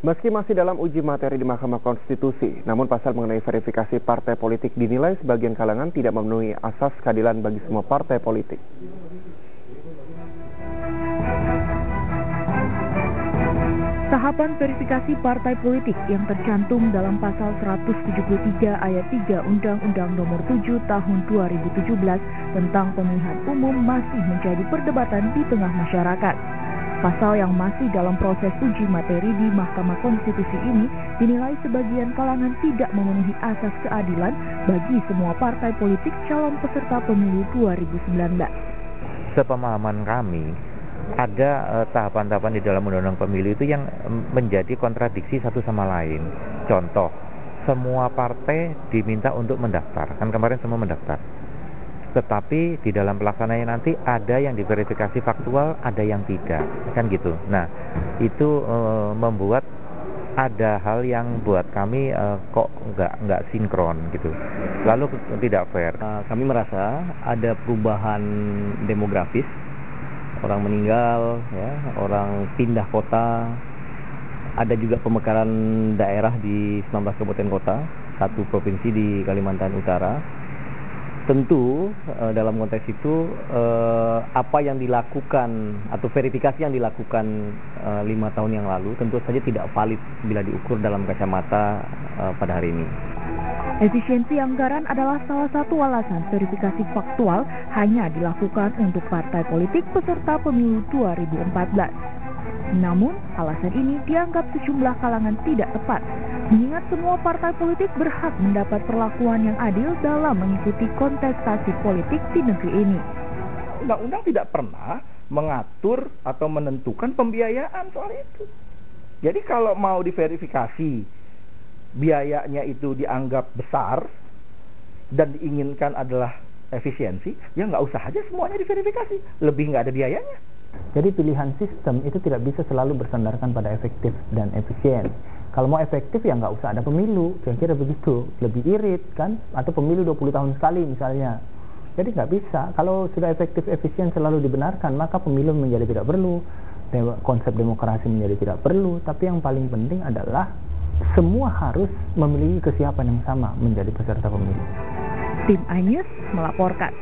Meski masih dalam uji materi di Mahkamah Konstitusi, namun pasal mengenai verifikasi partai politik dinilai sebagian kalangan tidak memenuhi asas keadilan bagi semua partai politik. Tahapan verifikasi partai politik yang tercantum dalam pasal 173 ayat 3 Undang-Undang Nomor 7 Tahun 2017 tentang pemilihan umum masih menjadi perdebatan di tengah masyarakat. Pasal yang masih dalam proses uji materi di Mahkamah Konstitusi ini dinilai sebagian kalangan tidak memenuhi asas keadilan bagi semua partai politik calon peserta pemilu 2019. Sepemahaman kami, ada eh, tahapan-tahapan di dalam undang-undang pemilu itu yang menjadi kontradiksi satu sama lain. Contoh, semua partai diminta untuk mendaftar. Kan kemarin semua mendaftar tetapi di dalam pelaksanaannya nanti ada yang diverifikasi faktual, ada yang tidak, kan gitu. Nah, itu e, membuat ada hal yang buat kami e, kok nggak nggak sinkron gitu, lalu tidak fair. Uh, kami merasa ada perubahan demografis, orang meninggal, ya, orang pindah kota, ada juga pemekaran daerah di 19 kabupaten kota, satu provinsi di Kalimantan Utara tentu uh, dalam konteks itu uh, apa yang dilakukan atau verifikasi yang dilakukan uh, lima tahun yang lalu tentu saja tidak valid bila diukur dalam kacamata pada hari ini. Efisiensi anggaran adalah salah satu alasan verifikasi faktual hanya dilakukan untuk partai politik peserta pemilu 2014. Namun, alasan ini dianggap sejumlah kalangan tidak tepat Mengingat semua partai politik berhak mendapat perlakuan yang adil dalam mengikuti kontestasi politik di negeri ini. Undang-undang tidak pernah mengatur atau menentukan pembiayaan soal itu. Jadi kalau mau diverifikasi biayanya itu dianggap besar dan diinginkan adalah efisiensi, ya nggak usah aja semuanya diverifikasi, lebih nggak ada biayanya. Jadi pilihan sistem itu tidak bisa selalu bersandarkan pada efektif dan efisien kalau mau efektif ya nggak usah ada pemilu. Kira-kira begitu. Lebih irit kan? Atau pemilu 20 tahun sekali misalnya. Jadi nggak bisa. Kalau sudah efektif efisien selalu dibenarkan maka pemilu menjadi tidak perlu. Konsep demokrasi menjadi tidak perlu. Tapi yang paling penting adalah semua harus memiliki kesiapan yang sama menjadi peserta pemilu. Tim iNews melaporkan